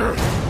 Ugh!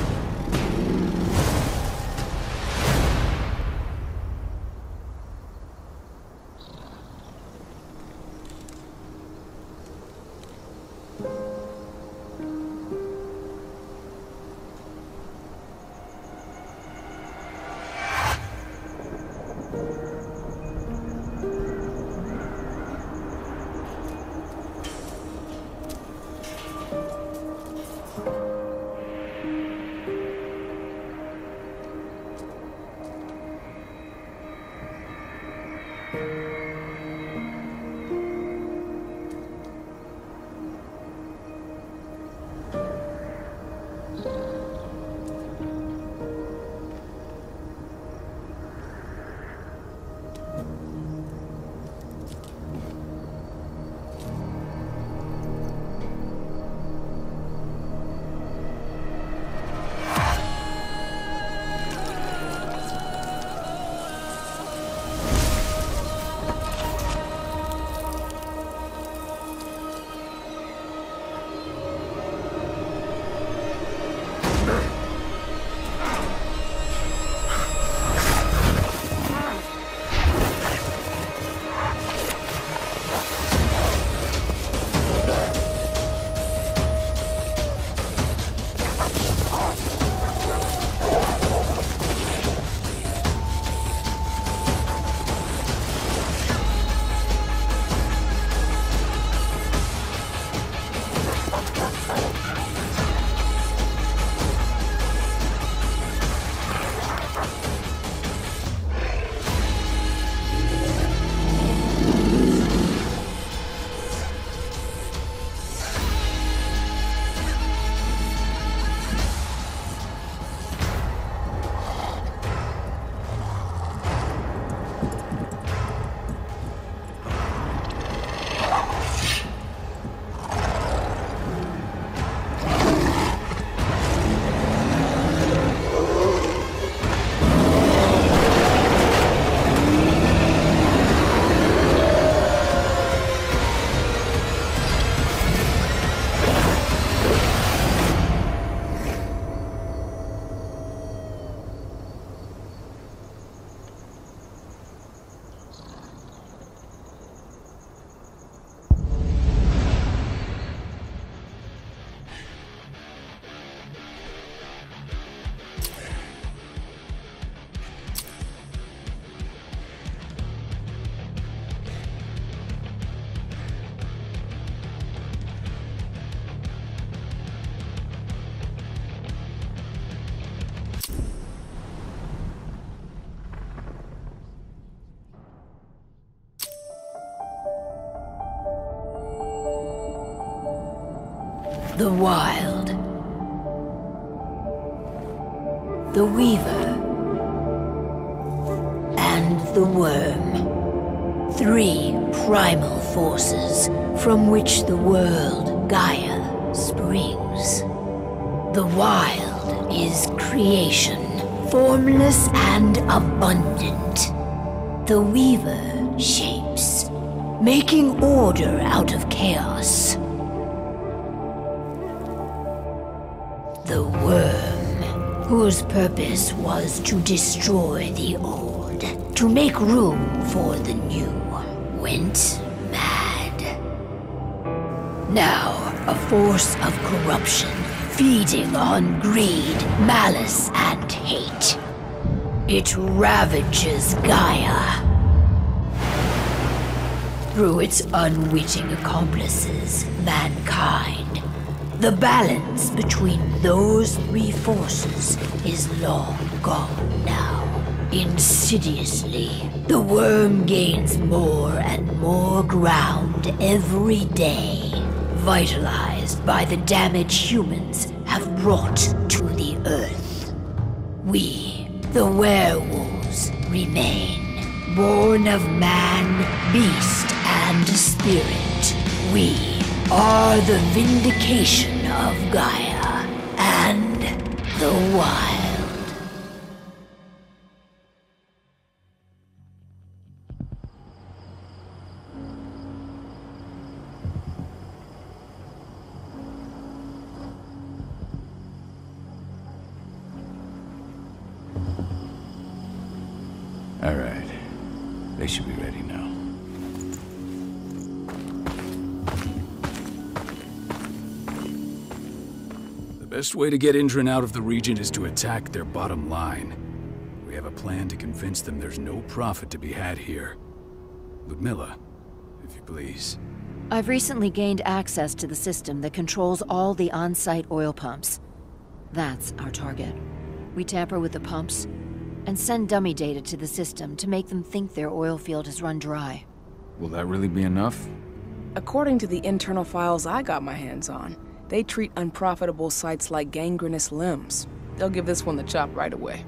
The Wild. The Weaver. And the Worm. Three primal forces from which the world, Gaia, springs. The Wild is creation, formless and abundant. The Weaver shapes, making order out of chaos. The Worm, whose purpose was to destroy the old, to make room for the new, went mad. Now, a force of corruption, feeding on greed, malice, and hate. It ravages Gaia. Through its unwitting accomplices, mankind, the balance between those three forces is long gone now. Insidiously, the worm gains more and more ground every day, vitalized by the damage humans have brought to the earth. We, the werewolves, remain, born of man, beast, and spirit. We are the vindication of Gaia and the wild. Best way to get Endron out of the region is to attack their bottom line. We have a plan to convince them there's no profit to be had here. Ludmilla, if you please. I've recently gained access to the system that controls all the on-site oil pumps. That's our target. We tamper with the pumps and send dummy data to the system to make them think their oil field has run dry. Will that really be enough? According to the internal files I got my hands on, they treat unprofitable sites like gangrenous limbs. They'll give this one the chop right away.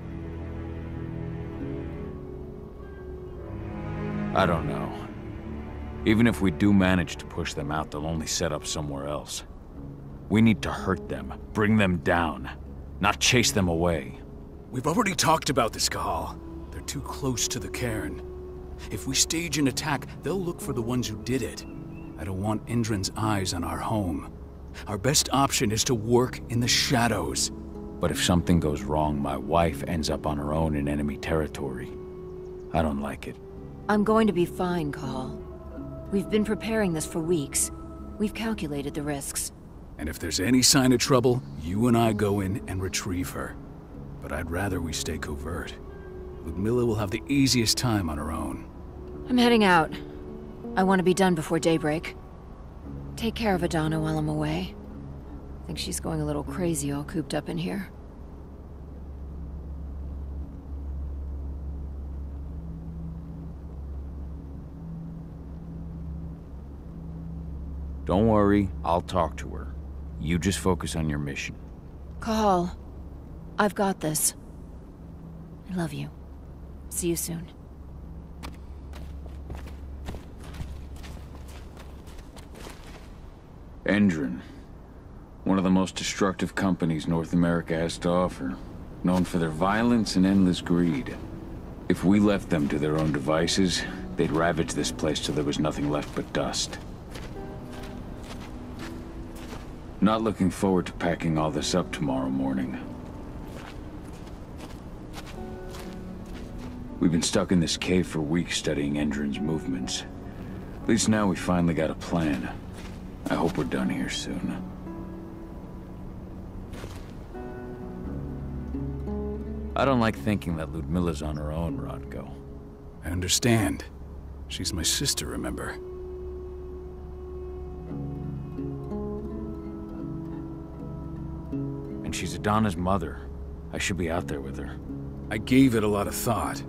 I don't know. Even if we do manage to push them out, they'll only set up somewhere else. We need to hurt them, bring them down, not chase them away. We've already talked about this, Cahal. They're too close to the cairn. If we stage an attack, they'll look for the ones who did it. I don't want Endron's eyes on our home. Our best option is to work in the shadows. But if something goes wrong, my wife ends up on her own in enemy territory. I don't like it. I'm going to be fine, Cahal. We've been preparing this for weeks. We've calculated the risks. And if there's any sign of trouble, you and I go in and retrieve her. But I'd rather we stay covert. Ludmilla will have the easiest time on her own. I'm heading out. I want to be done before daybreak. Take care of Adana while I'm away. I think she's going a little crazy all cooped up in here. Don't worry, I'll talk to her. You just focus on your mission. Cahal, I've got this. I love you. See you soon. Endron. One of the most destructive companies North America has to offer. Known for their violence and endless greed. If we left them to their own devices, they'd ravage this place till there was nothing left but dust. Not looking forward to packing all this up tomorrow morning. We've been stuck in this cave for weeks studying Endron's movements. At least now we finally got a plan. I hope we're done here soon. I don't like thinking that Ludmilla's on her own, Rodko. I understand. She's my sister, remember? And she's Adana's mother. I should be out there with her. I gave it a lot of thought.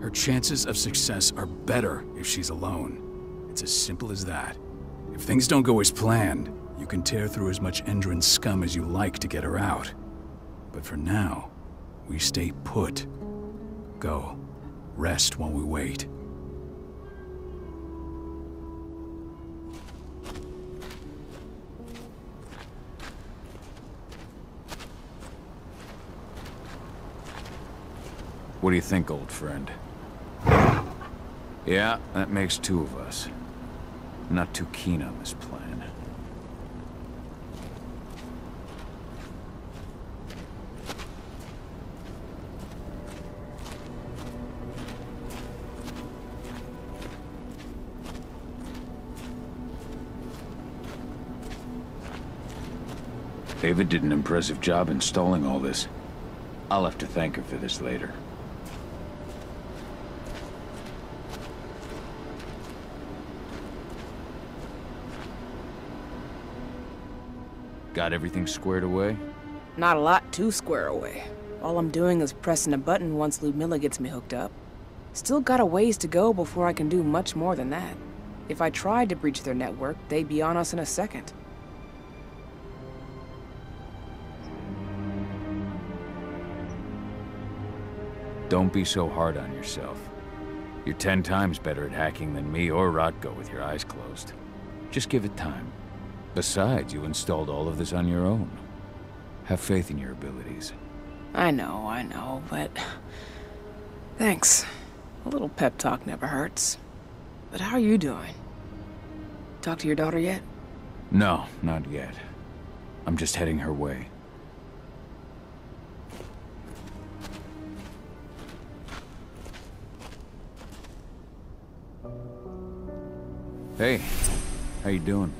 Her chances of success are better if she's alone. It's as simple as that. If things don't go as planned, you can tear through as much Endron scum as you like to get her out. But for now, we stay put. Go. Rest while we wait. What do you think, old friend? Yeah, that makes two of us. Not too keen on this plan. David did an impressive job installing all this. I'll have to thank her for this later. Got everything squared away? Not a lot to square away. All I'm doing is pressing a button once Ludmilla gets me hooked up. Still got a ways to go before I can do much more than that. If I tried to breach their network, they'd be on us in a second. Don't be so hard on yourself. You're ten times better at hacking than me or Rodko with your eyes closed. Just give it time. Besides, you installed all of this on your own. Have faith in your abilities. I know, I know, but... Thanks. A little pep talk never hurts. But how are you doing? Talk to your daughter yet? No, not yet. I'm just heading her way. Hey, how you doing?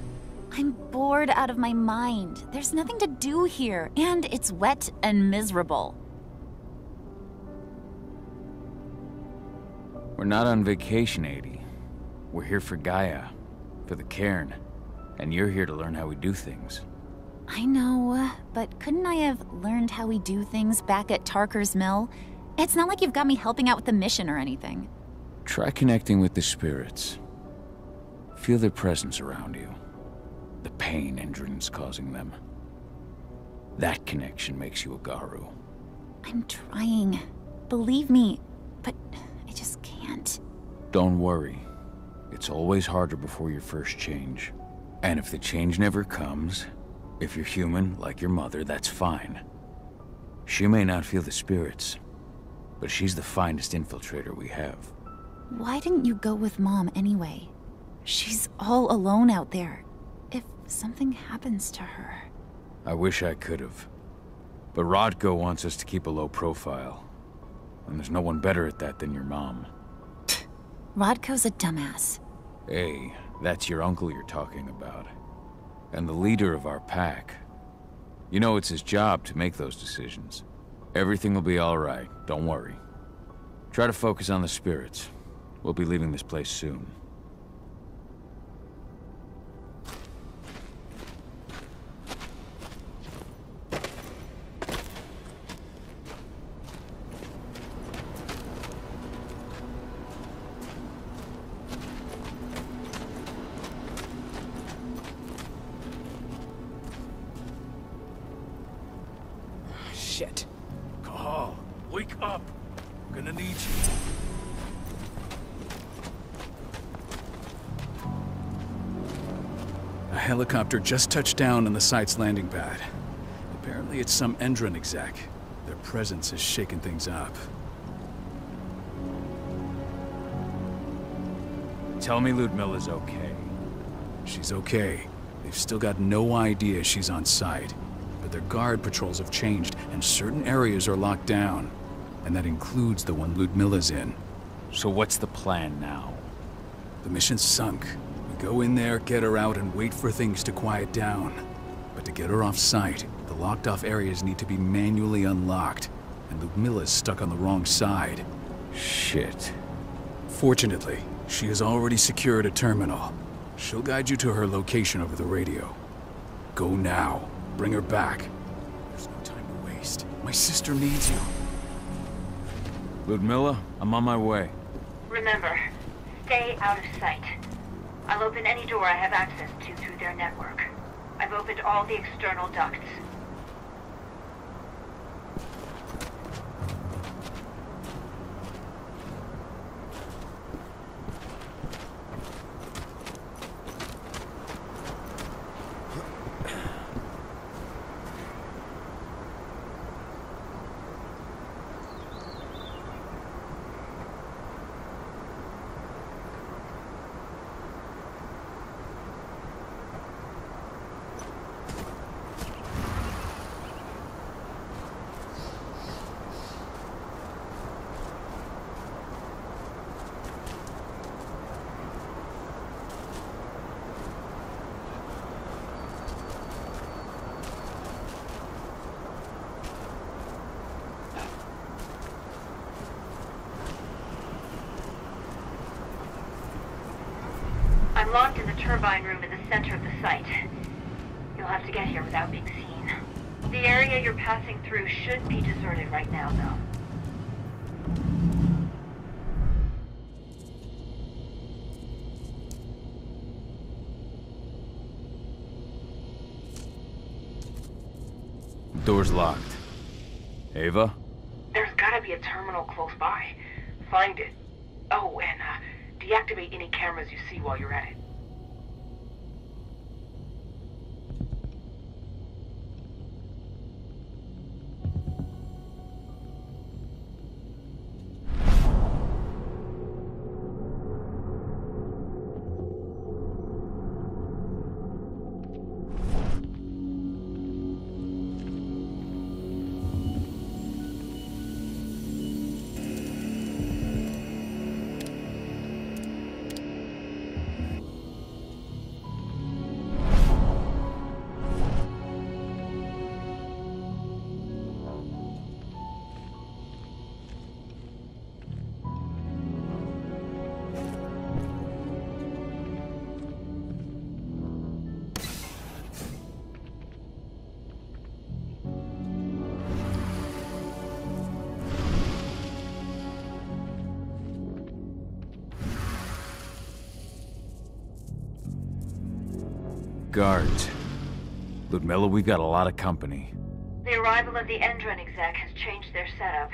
I'm bored out of my mind. There's nothing to do here, and it's wet and miserable. We're not on vacation, 80. We're here for Gaia, for the cairn. And you're here to learn how we do things. I know, but couldn't I have learned how we do things back at Tarker's Mill? It's not like you've got me helping out with the mission or anything. Try connecting with the spirits. Feel their presence around you. The pain Endron's causing them. That connection makes you a Garou. I'm trying. Believe me, but I just can't. Don't worry. It's always harder before your first change. And if the change never comes, if you're human, like your mother, that's fine. She may not feel the spirits, but she's the finest infiltrator we have. Why didn't you go with Mom anyway? She's all alone out there. Something happens to her... I wish I could have. But Rodko wants us to keep a low profile. And there's no one better at that than your mom. Rodko's a dumbass. Hey, that's your uncle you're talking about. And the leader of our pack. You know it's his job to make those decisions. Everything will be alright, don't worry. Try to focus on the spirits. We'll be leaving this place soon. Shit. Cahal. Wake up. I'm gonna need you. A helicopter just touched down on the site's landing pad. Apparently it's some Endron exec. Their presence has shaken things up. Tell me Ludmilla's okay. She's okay. They've still got no idea she's on site. But their guard patrols have changed, and certain areas are locked down. And that includes the one Ludmilla's in. So what's the plan now? The mission's sunk. We go in there, get her out, and wait for things to quiet down. But to get her off site, the locked off areas need to be manually unlocked. And Ludmilla's stuck on the wrong side. Shit. Fortunately, she has already secured a terminal. She'll guide you to her location over the radio. Go now. Bring her back. There's no time to waste. My sister needs you. Ludmilla, I'm on my way. Remember, stay out of sight. I'll open any door I have access to through their network. I've opened all the external ducts. I'm locked in the turbine room in the center of the site. You'll have to get here without being seen. The area you're passing through should be deserted right now, though. Door's locked. Ava? There's gotta be a terminal close by. Find it. Oh, and uh, deactivate any cameras you see while you're at it. Guards. Ludmilla, we've got a lot of company. The arrival of the Endron exec has changed their setup.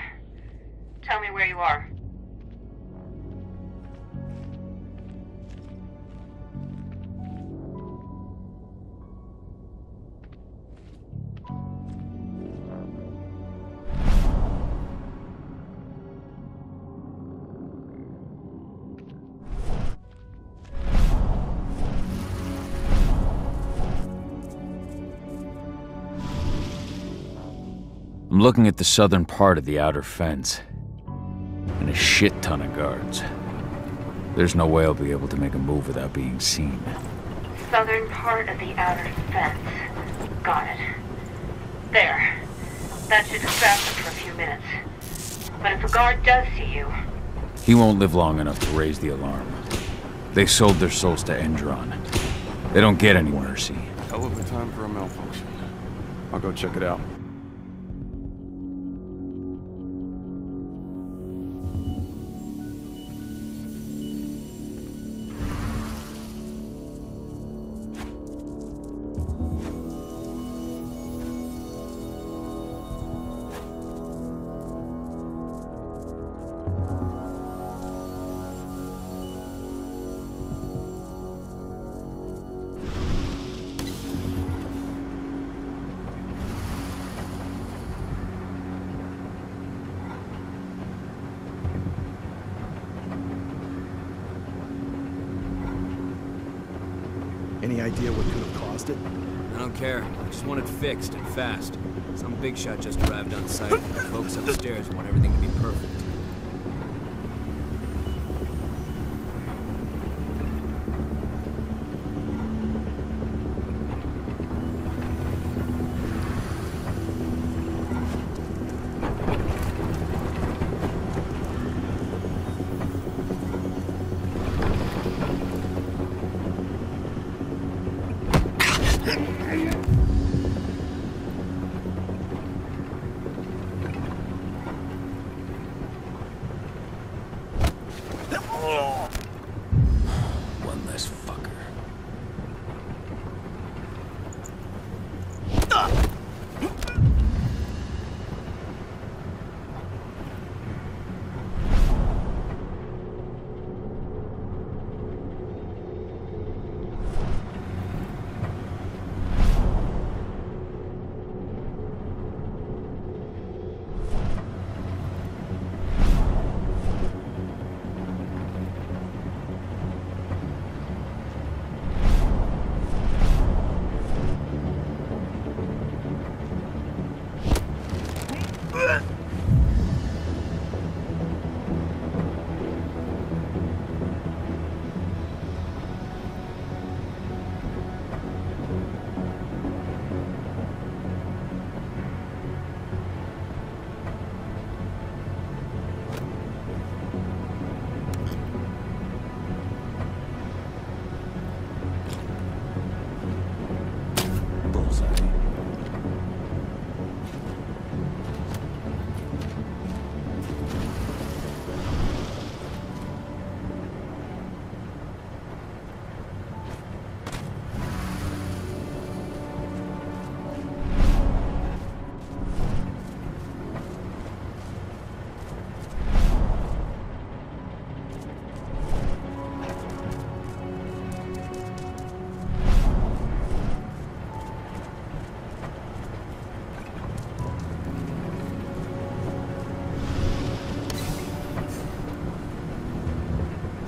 Tell me where you are. Looking at the southern part of the outer fence. And a shit ton of guards. There's no way I'll be able to make a move without being seen. Southern part of the outer fence. Got it. There. That should distract them for a few minutes. But if a guard does see you, He won't live long enough to raise the alarm. They sold their souls to Endron. They don't get any mercy. Hell of a time for a malfunction. I'll go check it out. Fixed and fast. Some big shot just arrived on site. The folks upstairs want everything to be perfect.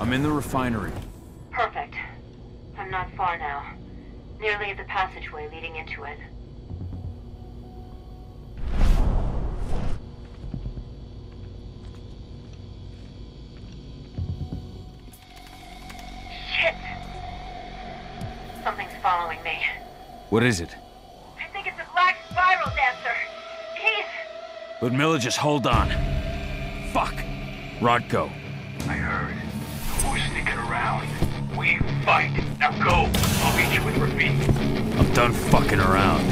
I'm in the refinery. perfect. I'm not far now. Nearly at the passageway leading into it. Shit! Something's following me. What is it? I think it's a black spiral dancer. He's... Ludmilla, just hold on. Fuck. Rodko. We fight. Now go. I'll meet you with Rafik. I'm done fucking around.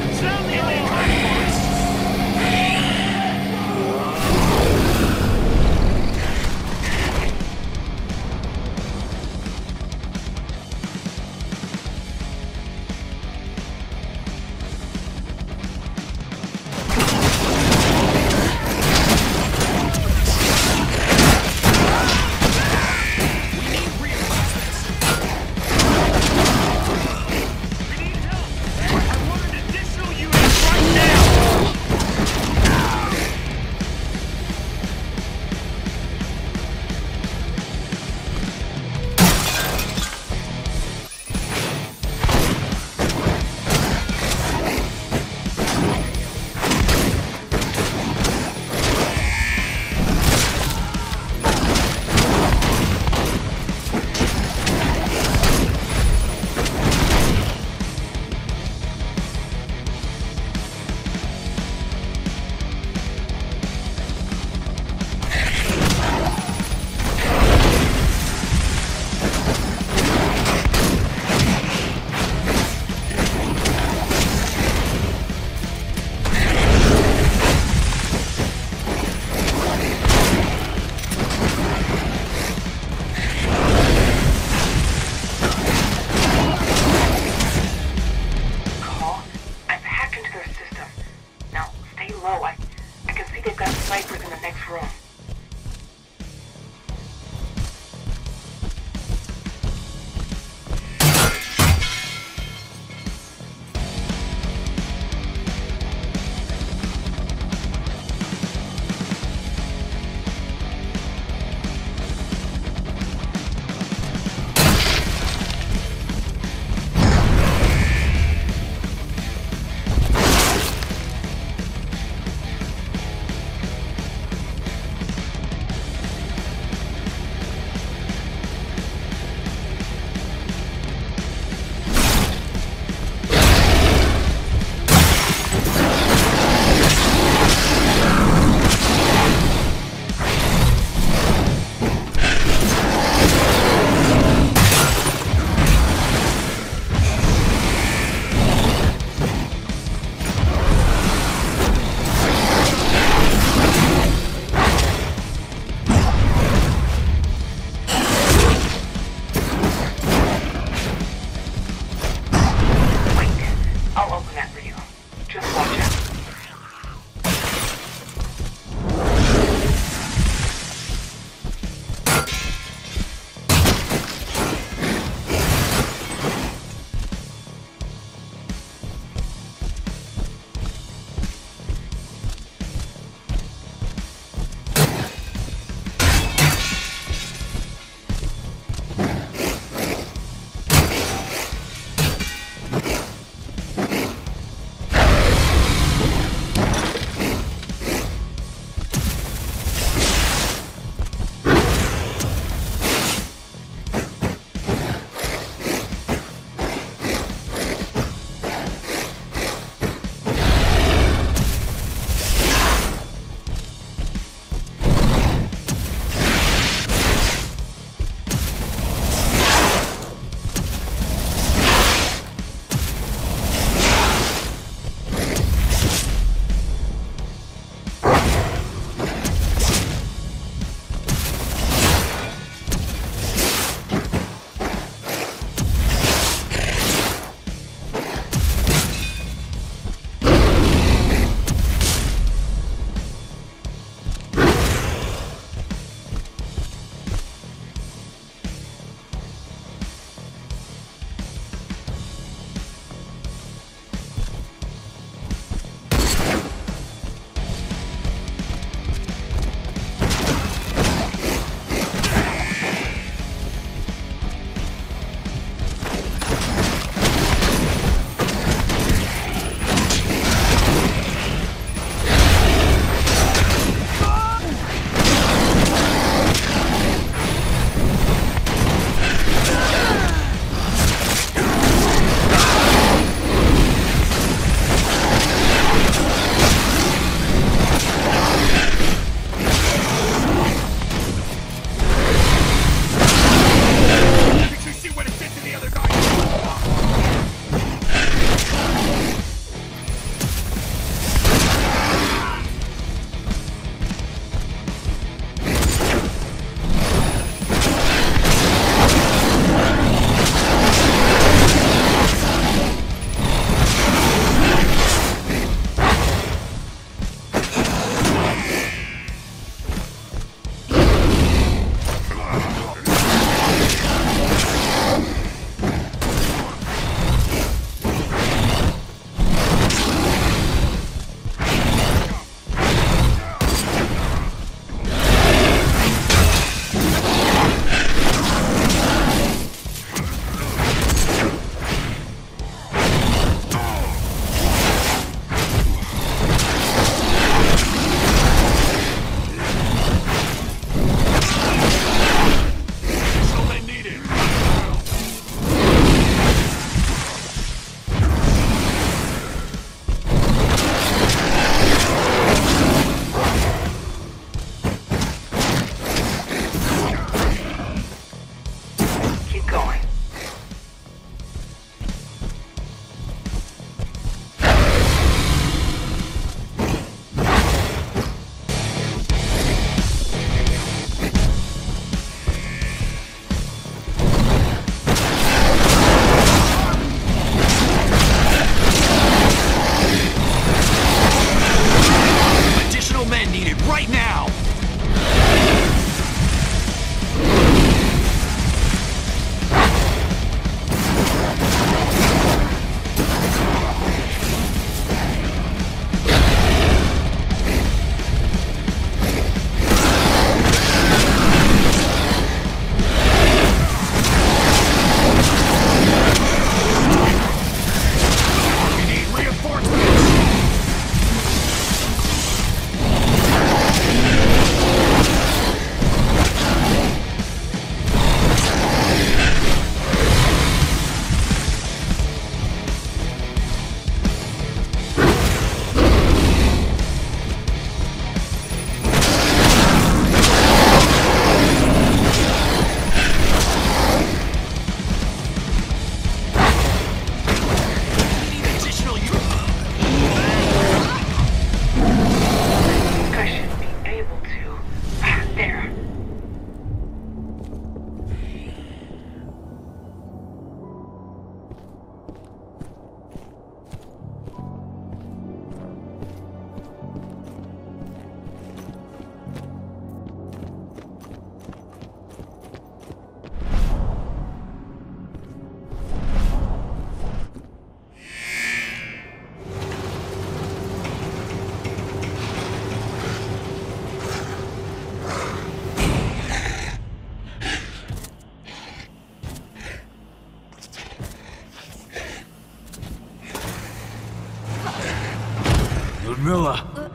Uh,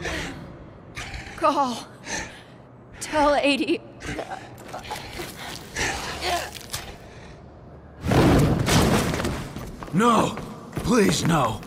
call. Tell 80. No! Please, no!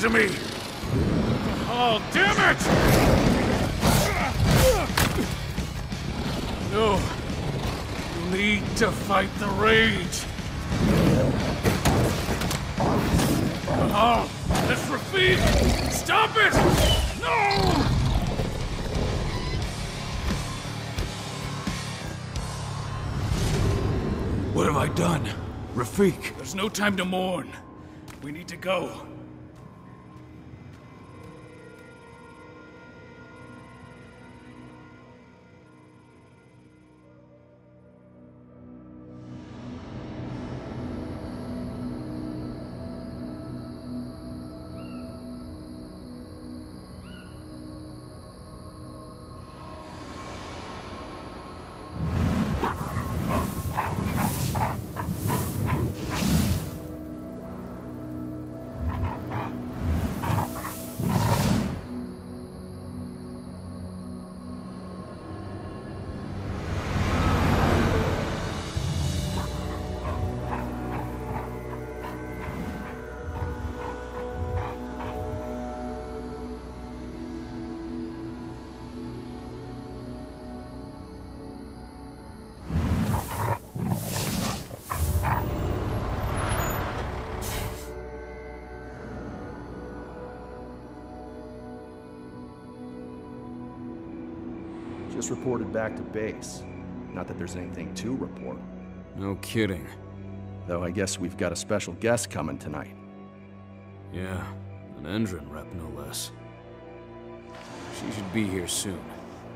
To me! Oh, damn it! No. You need to fight the rage. Oh, that's Rafik! Stop it! No! What have I done? Rafik. There's no time to mourn. We need to go. Just reported back to base. Not that there's anything to report. No kidding. Though I guess we've got a special guest coming tonight. Yeah, an Endron rep no less. She should be here soon.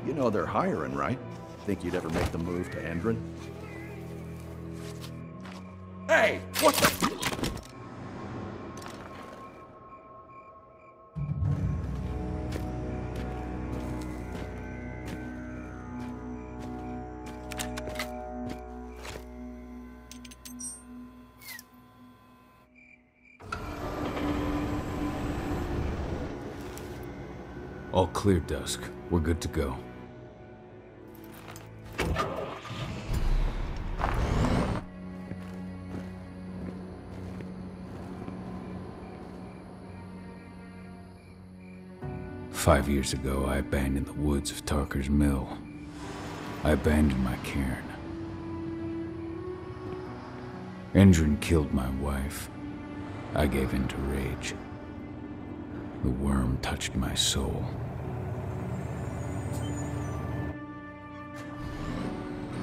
You know they're hiring, right? Think you'd ever make the move to Endron? Hey! What the... clear, Dusk. We're good to go. Five years ago, I abandoned the woods of Tarker's Mill. I abandoned my caern. Endron killed my wife. I gave in to rage. The worm touched my soul.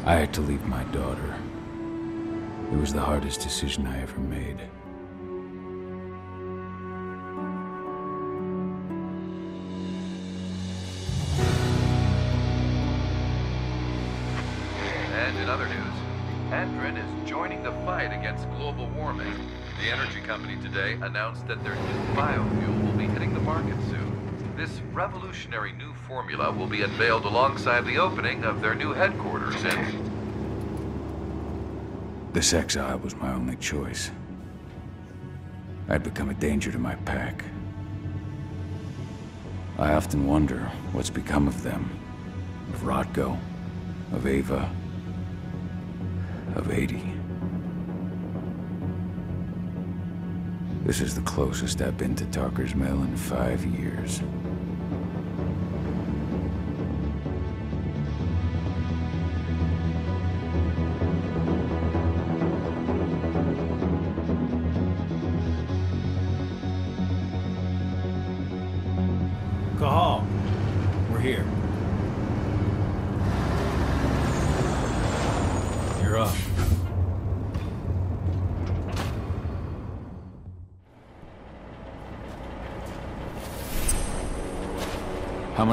I had to leave my daughter. It was the hardest decision I ever made. And in other news, Endron is joining the fight against global warming. The energy company today announced that their new biofuel will be hitting the market soon. This revolutionary new formula will be unveiled alongside the opening of their new headquarters This exile was my only choice. I'd become a danger to my pack. I often wonder what's become of them. Of Rotko, of Ava, of 80. This is the closest I've been to Tarker's Mill in five years.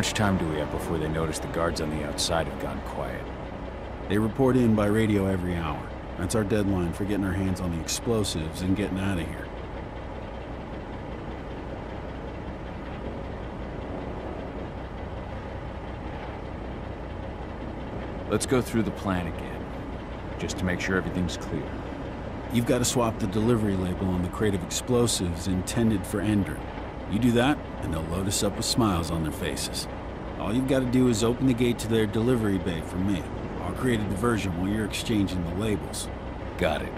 Much time do we have before they notice the guards on the outside have gone quiet? They report in by radio every hour. That's our deadline for getting our hands on the explosives and getting out of here. Let's go through the plan again, just to make sure everything's clear. You've got to swap the delivery label on the crate of explosives intended for Endron. You do that, and they'll load us up with smiles on their faces. All you've got to do is open the gate to their delivery bay for me. I'll create a diversion while you're exchanging the labels. Got it.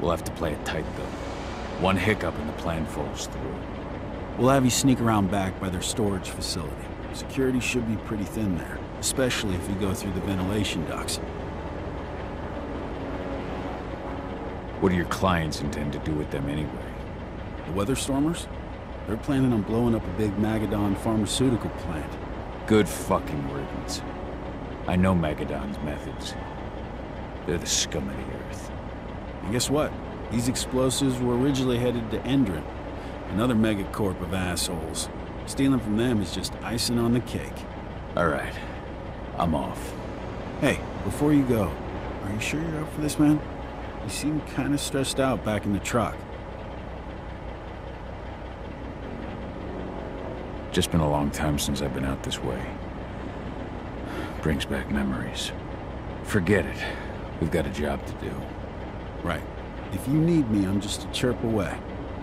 We'll have to play it tight, though. One hiccup and the plan falls through. We'll have you sneak around back by their storage facility. Security should be pretty thin there, especially if you go through the ventilation ducts. What do your clients intend to do with them anyway? The Weatherstormers? They're planning on blowing up a big Magadon pharmaceutical plant. Good fucking riddance. I know Magadon's methods. They're the scum of the earth. And guess what? These explosives were originally headed to Endron, another megacorp of assholes. Stealing from them is just icing on the cake. All right. I'm off. Hey, before you go, are you sure you're up for this, man? You seem kind of stressed out back in the truck. Just been a long time since I've been out this way. Brings back memories. Forget it. We've got a job to do. Right. If you need me, I'm just a chirp away.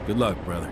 Good luck, brother.